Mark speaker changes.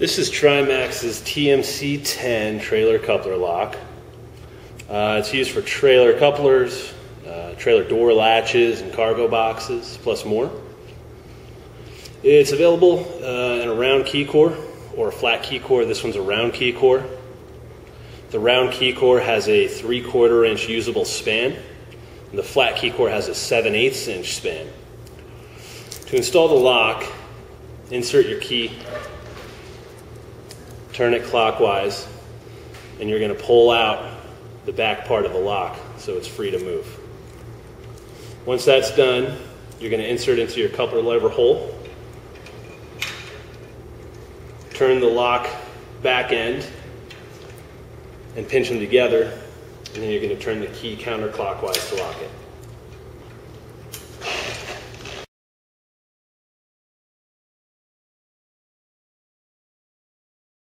Speaker 1: This is Trimax's TMC 10 trailer coupler lock. Uh, it's used for trailer couplers, uh, trailer door latches, and cargo boxes, plus more. It's available uh, in a round key core or a flat key core. This one's a round key core. The round key core has a three quarter inch usable span. And the flat key core has a 7 eighths inch span. To install the lock, insert your key, turn it clockwise, and you're going to pull out the back part of the lock so it's free to move. Once that's done, you're going to insert into your coupler lever hole, turn the lock back end, and pinch them together, and then you're going to turn the key counterclockwise to lock it.